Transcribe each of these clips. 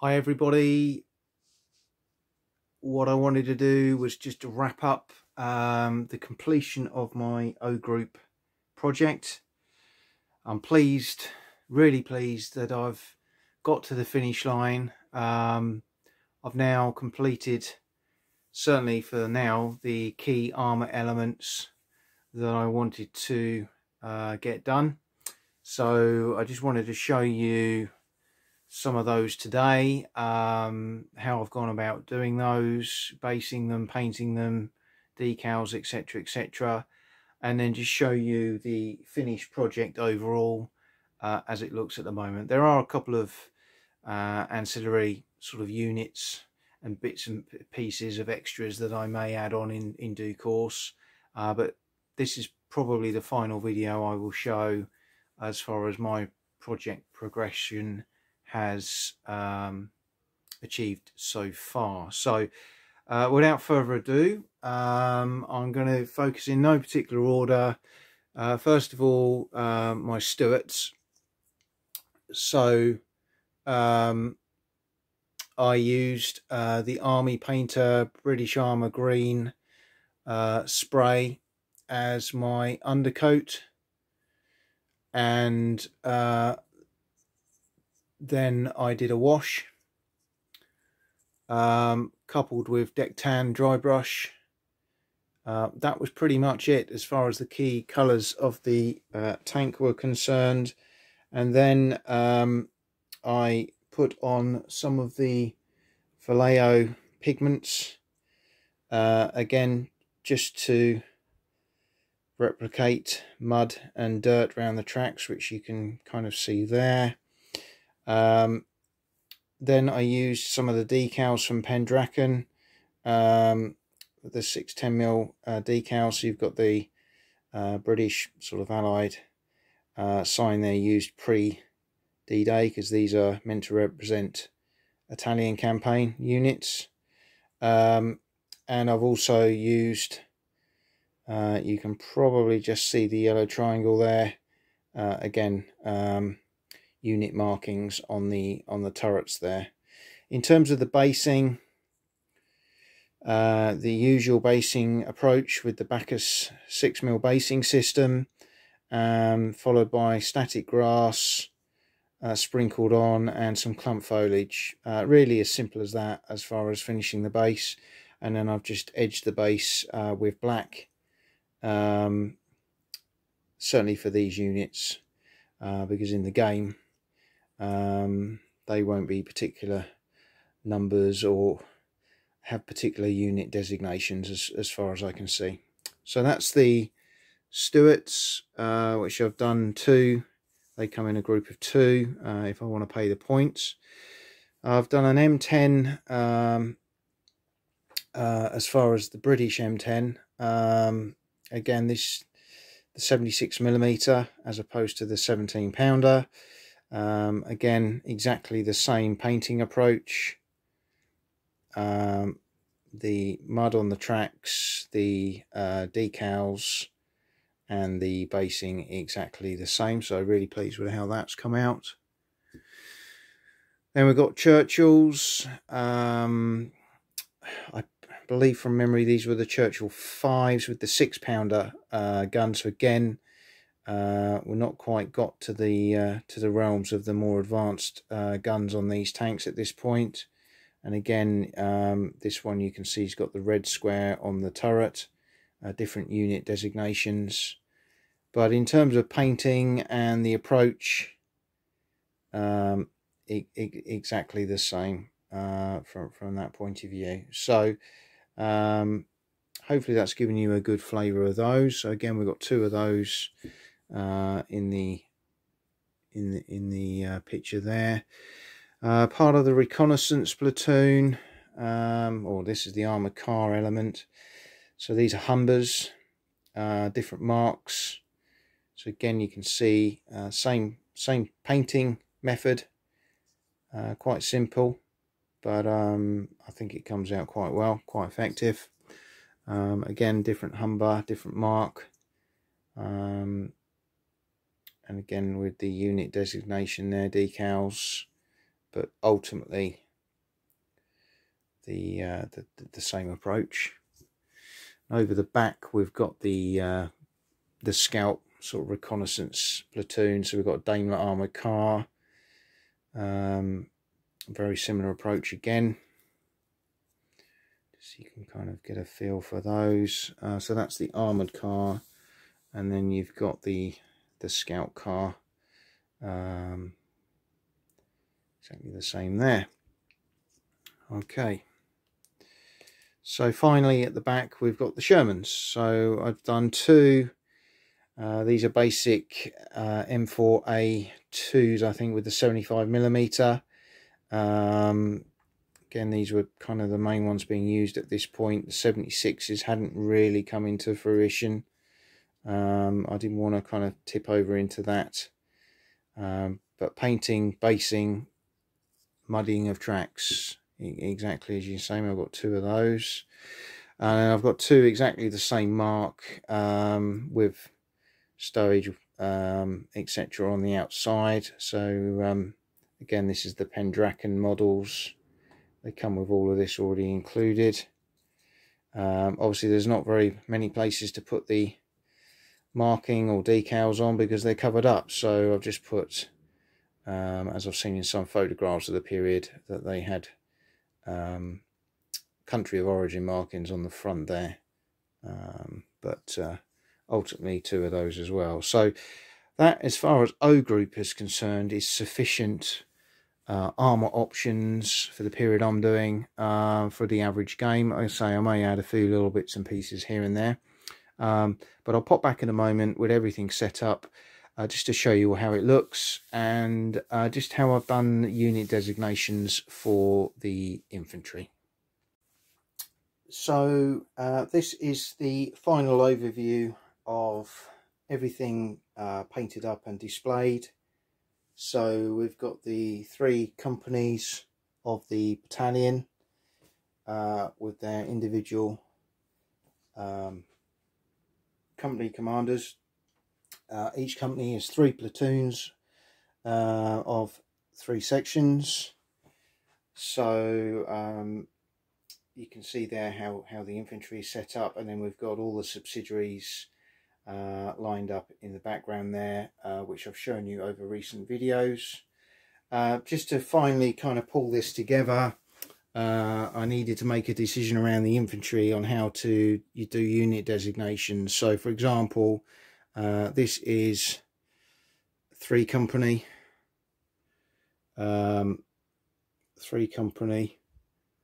Hi everybody. What I wanted to do was just to wrap up um, the completion of my O Group project. I'm pleased, really pleased that I've got to the finish line. Um, I've now completed, certainly for now, the key armour elements that I wanted to uh, get done. So I just wanted to show you some of those today, um, how I've gone about doing those, basing them, painting them, decals, etc, etc. And then just show you the finished project overall uh, as it looks at the moment. There are a couple of uh, ancillary sort of units and bits and pieces of extras that I may add on in, in due course. Uh, but this is probably the final video I will show as far as my project progression has um, achieved so far. So uh, without further ado, um, I'm going to focus in no particular order. Uh, first of all, uh, my Stuarts. So um, I used uh, the Army Painter British Armour Green uh, spray as my undercoat and uh, then I did a wash um, coupled with Deck Tan dry brush. Uh, that was pretty much it as far as the key colours of the uh, tank were concerned. And then um, I put on some of the Vallejo pigments. Uh, again, just to replicate mud and dirt around the tracks, which you can kind of see there. Um, then I used some of the decals from Pendraken, um, the 610mm uh, decals. So you've got the uh, British sort of allied uh, sign there used pre D-Day because these are meant to represent Italian campaign units. Um, and I've also used, uh, you can probably just see the yellow triangle there. Uh, again, um, unit markings on the on the turrets there. In terms of the basing, uh, the usual basing approach with the Baccus 6mm basing system, um, followed by static grass uh, sprinkled on and some clump foliage. Uh, really as simple as that as far as finishing the base. And then I've just edged the base uh, with black, um, certainly for these units, uh, because in the game um, they won't be particular numbers or have particular unit designations as, as far as I can see. So that's the Stuarts, uh, which I've done two. They come in a group of two uh, if I want to pay the points. I've done an M10 um, uh, as far as the British M10. Um, again, this the 76 millimeter as opposed to the 17 pounder. Um, again, exactly the same painting approach. Um, the mud on the tracks, the uh, decals, and the basing exactly the same. So really pleased with how that's come out. Then we've got Churchill's. Um, I believe from memory these were the Churchill 5s with the 6 pounder uh, gun. So again, uh, we're not quite got to the uh, to the realms of the more advanced uh, guns on these tanks at this point. And again, um, this one you can see has got the red square on the turret, uh, different unit designations. But in terms of painting and the approach, um, exactly the same uh, from, from that point of view. So um, hopefully that's given you a good flavour of those. So again, we've got two of those uh, in the in the in the uh, picture there. Uh, part of the reconnaissance platoon, um, or this is the armored car element. So these are Humbers, uh, different marks. So again, you can see uh, same same painting method, uh, quite simple, but um, I think it comes out quite well, quite effective. Um, again, different Humber, different mark. Um, and again with the unit designation there decals but ultimately the, uh, the, the same approach. Over the back, we've got the uh, the scout sort of reconnaissance platoon. So we've got a Daimler armored car. Um, very similar approach again. So you can kind of get a feel for those. Uh, so that's the armored car, and then you've got the the scout car. Um, exactly the same there. Okay. So finally at the back we've got the Shermans. So I've done two. Uh, these are basic uh, M4A2s I think with the 75 millimeter. Um, again these were kind of the main ones being used at this point. The 76s hadn't really come into fruition. Um, I didn't want to kind of tip over into that. Um, but painting, basing, muddying of tracks exactly as you say. I've got two of those. And I've got two exactly the same mark um, with stowage, um, etc. on the outside. So um, again, this is the Pendraken models. They come with all of this already included. Um, obviously, there's not very many places to put the marking or decals on because they're covered up. So I've just put, um, as I've seen in some photographs of the period, that they had um, country of origin markings on the front there. Um, but uh, ultimately two of those as well. So that, as far as O group is concerned, is sufficient uh, armor options for the period I'm doing uh, for the average game. I say I may add a few little bits and pieces here and there. Um, but I'll pop back in a moment with everything set up uh, just to show you how it looks and uh, just how I've done unit designations for the infantry. So uh, this is the final overview of everything uh, painted up and displayed. So we've got the three companies of the battalion uh, with their individual um, company commanders uh, each company has three platoons uh, of three sections. So um, you can see there how, how the infantry is set up and then we've got all the subsidiaries uh, lined up in the background there, uh, which I've shown you over recent videos. Uh, just to finally kind of pull this together, uh, I needed to make a decision around the infantry on how to you do unit designations. So for example, uh, this is three company. Um, three company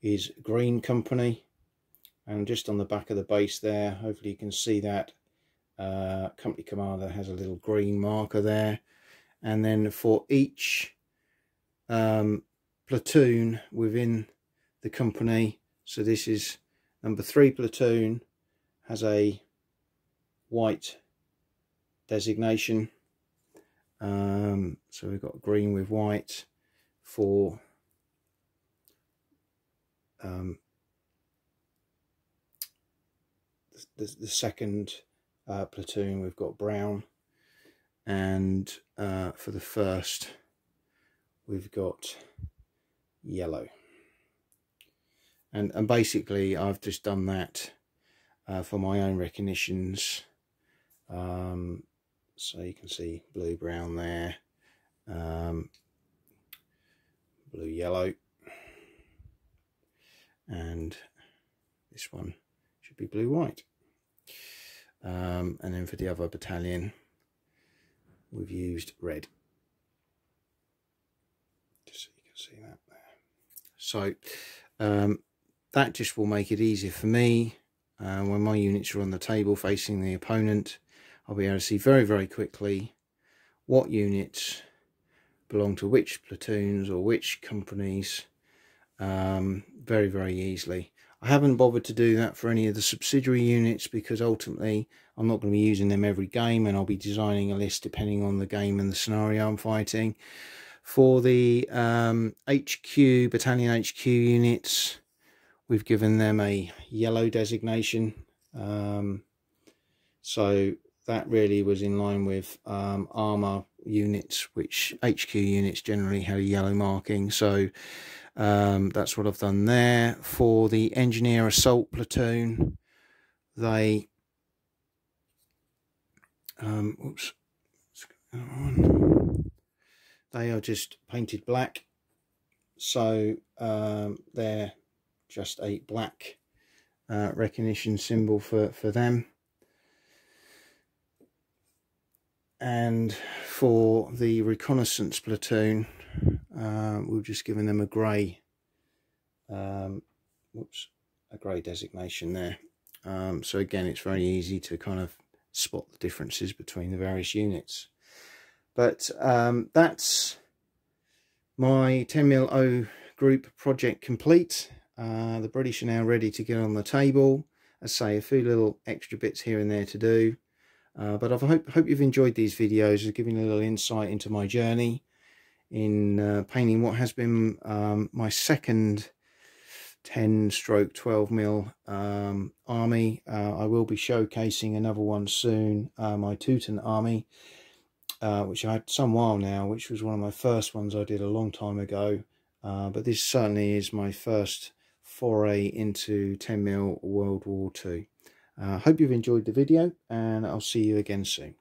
is green company. And just on the back of the base there, hopefully you can see that uh, company commander has a little green marker there. And then for each um, platoon within the company, so this is number three platoon, has a white designation. Um, so we've got green with white for um, the, the, second uh, platoon. We've got brown and uh, for the first we've got yellow and and basically I've just done that uh, for my own recognitions. Um, so you can see blue brown there. Um, blue yellow. And this one should be blue white. Um, and then for the other battalion we've used red. Just so you can see that there. So um, that just will make it easier for me uh, when my units are on the table facing the opponent I'll be able to see very, very quickly what units belong to which platoons or which companies um, very, very easily. I haven't bothered to do that for any of the subsidiary units because ultimately I'm not going to be using them every game and I'll be designing a list depending on the game and the scenario I'm fighting. For the um, HQ, Battalion HQ units, we've given them a yellow designation. Um, so that really was in line with um, armor units which HQ units generally had a yellow marking so Um, that's what I've done there. For the engineer assault platoon, they um, oops, they are just painted black so um, they're just a black uh, recognition symbol for for them. And for the reconnaissance platoon uh, we've just given them a grey um, whoops a grey designation there. Um, so again it's very easy to kind of spot the differences between the various units. But um, that's my 10mm O group project complete. Uh, the British are now ready to get on the table. I say a few little extra bits here and there to do. Uh, but I hope, hope you've enjoyed these videos, giving a little insight into my journey in uh, painting what has been um, my second 10 stroke 12 mil um, army. Uh, I will be showcasing another one soon, uh, my Teuton army uh, which I had some while now, which was one of my first ones I did a long time ago. Uh, but this certainly is my first foray into 10mm World War II. I uh, hope you've enjoyed the video and I'll see you again soon.